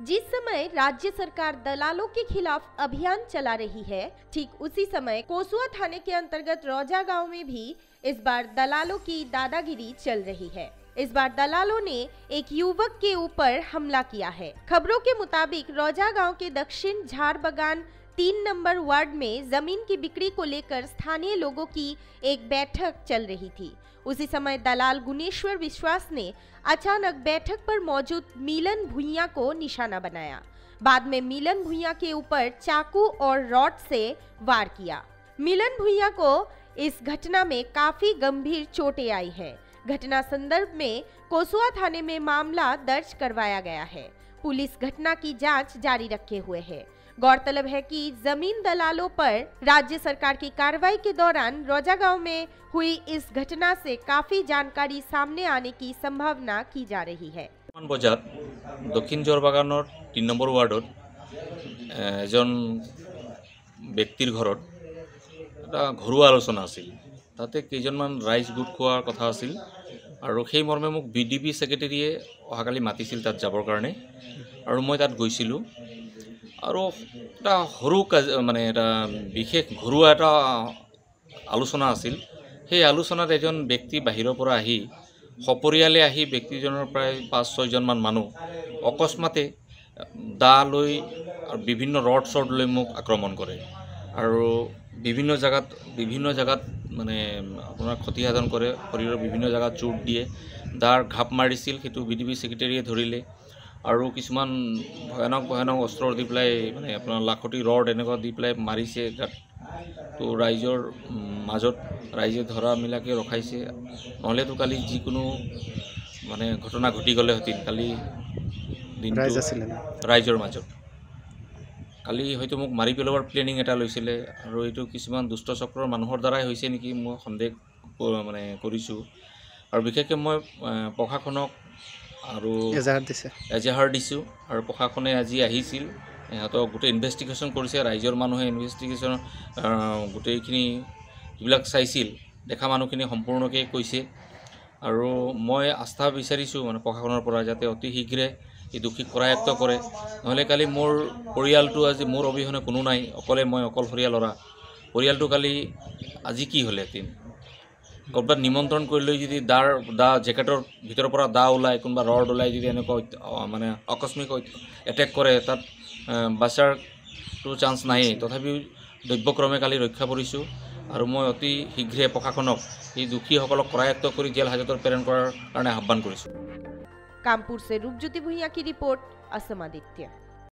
जिस समय राज्य सरकार दलालों के खिलाफ अभियान चला रही है, ठीक उसी समय कोसुआ थाने के अंतर्गत रोजा गाँव में भी इस बार दलालों की दादागिरी चल रही है। इस बार दलालों ने एक युवक के ऊपर हमला किया है। खबरों के मुताबिक रोजा गाँव के दक्षिण झाड़ बगान तीन नंबर वार्ड में ज़मीन की बिक्री को लेकर स्थानीय लोगों की एक बैठक चल रही थी। उसी समय दलाल गुनेश्वर विश्वास ने अचानक बैठक पर मौजूद मिलन भुइया को निशाना बनाया। बाद में मिलन भुइया के ऊपर चाकू और रॉड से वार किया। मिलन भुइया को इस घटना में काफ़ी गंभीर चोटें आई है। घटना संदर्भ में कोसुआ थाने में मामला दर्ज करवाया गया है। पुलिस घटना की जाँच जारी रखे हुए है। गौरतलब है कि जमीन दलालों पर राज्य सरकार की कार्रवाई के दौरान रोजा गांव में हुई इस घटना से काफी जानकारी सामने आने की संभावना की जा रही है মান বজাত দক্ষিণ জোৰবাগানৰ তিনি নম্বৰ ৱাৰ্ডত এ, এজন ব্যক্তিৰ ঘৰত এটা ঘৰুৱা আলোচনা আছিল তাতে কেইজনমান ৰাইজ গোট খোৱাৰ কথা আছিল আৰু সেই মৰ্মে মোক বি ডি পি ছেক্ৰেটেৰীয়ে অহাকালি মাতিছিল তাত যাবৰ কাৰণে আৰু মই তাত গৈছিলোঁ আৰু এটা সৰু মানে এটা বিশেষ ঘৰুৱা এটা আলোচনা আছিল। সেই আলোচনাত এজন ব্যক্তি বাহিৰৰ পৰা আহি সপৰিয়ালে আহি ব্যক্তিজনৰ প্ৰায় পাঁচ ছয়জনমান মানুহ অকস্মাতে দা লৈ আৰু বিভিন্ন ৰড চড লৈ মোক আক্ৰমণ কৰে। আৰু বিভিন্ন জেগাত বিভিন্ন জেগাত মানে আপোনাৰ ক্ষতিসাধন কৰে। শৰীৰৰ বিভিন্ন জেগাত চোট দিয়ে। দাৰ ঘাপ মাৰিছিল। সেইটো বি ডি পি ছেক্ৰেটেৰীয়ে ধৰিলে। আৰু কিছুমান ভয়ানক ভয়ানক অস্ত্ৰ দি পেলাই মানে আপোনাৰ লাখতি ৰড এনেকুৱা দি পেলাই মাৰিছে গাত। তো ৰাইজৰ মাজত ৰাইজে ধৰা মিলাকে ৰখাইছে। নহ'লেতো কালি যিকোনো মানে ঘটনা ঘটি গ'লেহেঁতেন কালি ৰাইজৰ মাজত। কালি হয়তো মোক মাৰি পেলোৱাৰ প্লেনিং এটা লৈছিলে। আৰু এইটো কিছুমান দুষ্ট চক্ৰৰ মানুহৰ দ্বাৰাই হৈছে নেকি মই সন্দেহ মানে কৰিছোঁ। আৰু বিশেষকৈ মই প্ৰশাসনক আৰু এজাহাৰ দিছে। এজাহাৰ দিছোঁ আৰু প্ৰশাসনে আজি আহিছিল। সিহঁতক গোটেই ইনভেষ্টিগেশ্যন কৰিছে ৰাইজৰ মানুহে ইনভেষ্টিগেশ্যন গোটেইখিনি যিবিলাক চাইছিল দেখা মানুহখিনি সম্পূৰ্ণকৈ কৈছে। আৰু মই আস্থা বিচাৰিছোঁ মানে প্ৰশাসনৰ পৰা যাতে অতি শীঘ্ৰে এই দোষীক কৰায়ত্ব কৰে। নহ'লে কালি মোৰ পৰিয়ালটো আজি মোৰ অবিহনে কোনো নাই অকলে মই অকলশৰীয়া ল'ৰা। পৰিয়ালটো কালি আজি কি হ'লেহেঁতেন ক'ৰবাত নিমন্ত্ৰণ কৰি লৈ যদি দাৰ দা জেকেটৰ ভিতৰৰ পৰা দা ওলায় কোনোবা ৰড ওলাই যদি এনেকুৱা মানে আকস্মিক এটেক কৰে তাত বাচাৰটো চান্স নায়েই। তথাপিও দ্ৰব্যক্ৰমে কালি ৰক্ষা পৰিছোঁ আৰু মই অতি শীঘ্ৰে প্ৰশাসনক এই দোষীসকলক কৰায়ত্ব কৰি জেল হাজতৰ প্ৰেৰণ কৰাৰ কাৰণে আহ্বান কৰিছোঁ। কামপুৰ চে ৰূপজ্যোতি ভূঞাকী ৰিপৰ্ট আছমাদিত্যা